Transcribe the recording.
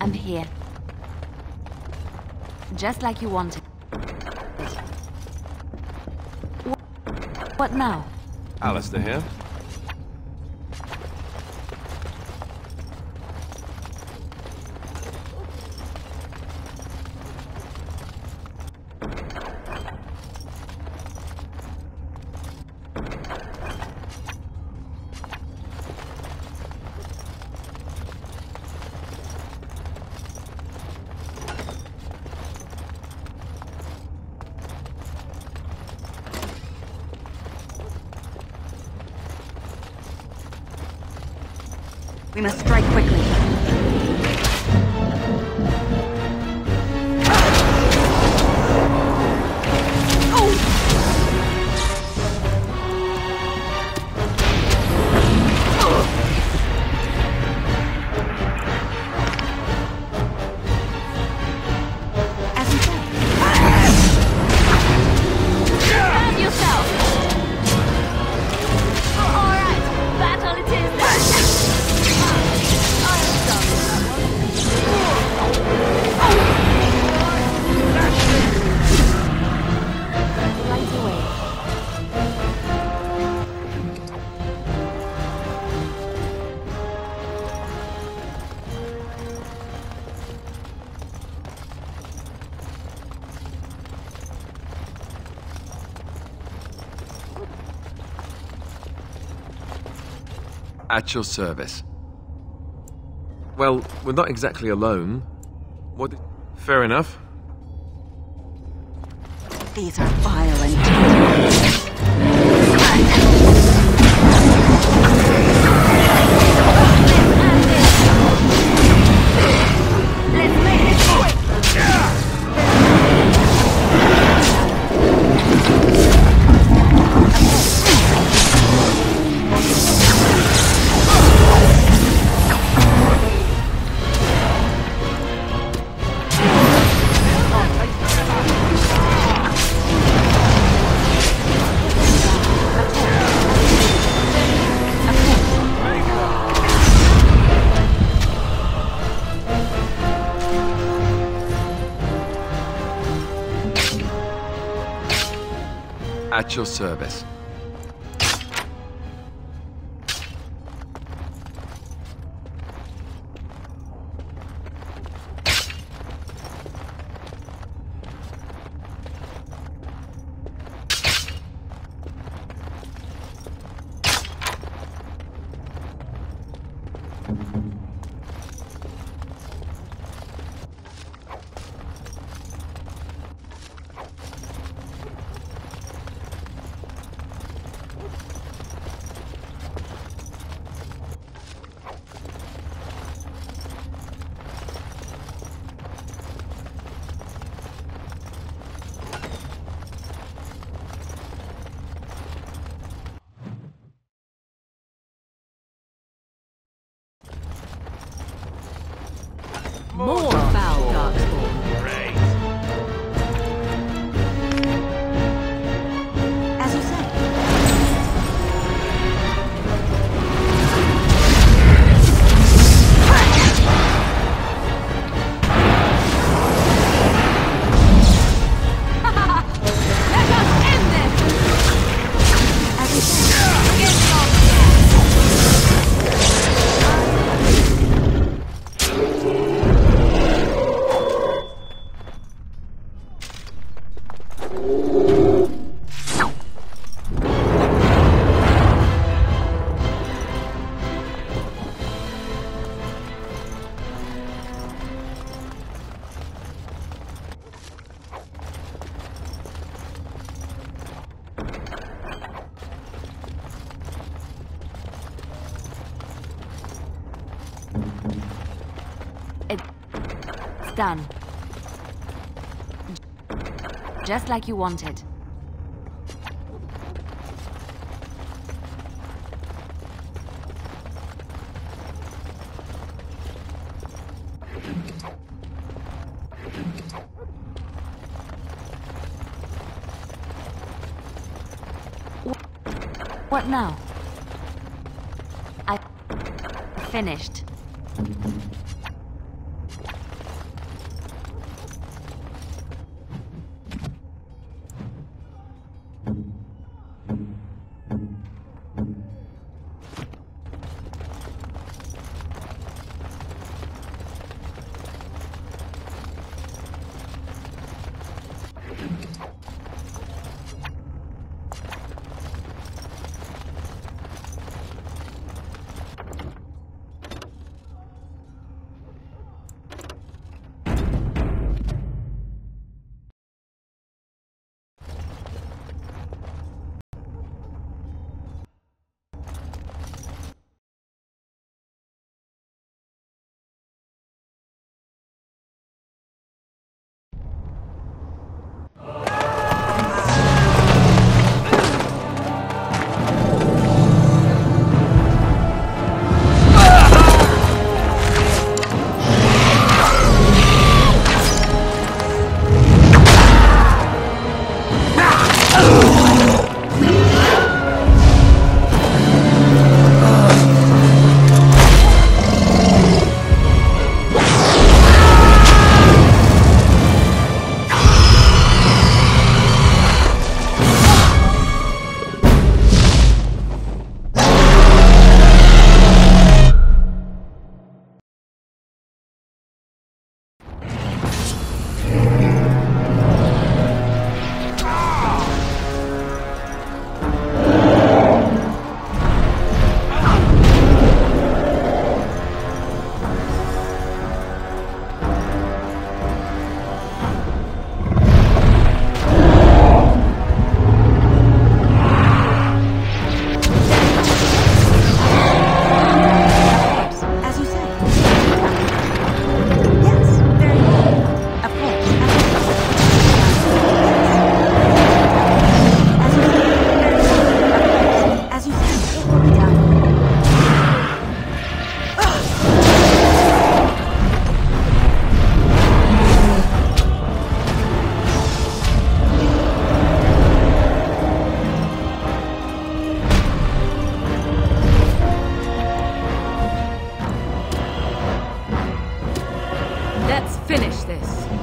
I'm here. Just like you wanted. What now? Alistair here. We must strike quickly. At your service. Well, we're not exactly alone. What? Fair enough. These are violent. At your service. More done. Just like you wanted. What now? I finished. Let's finish this.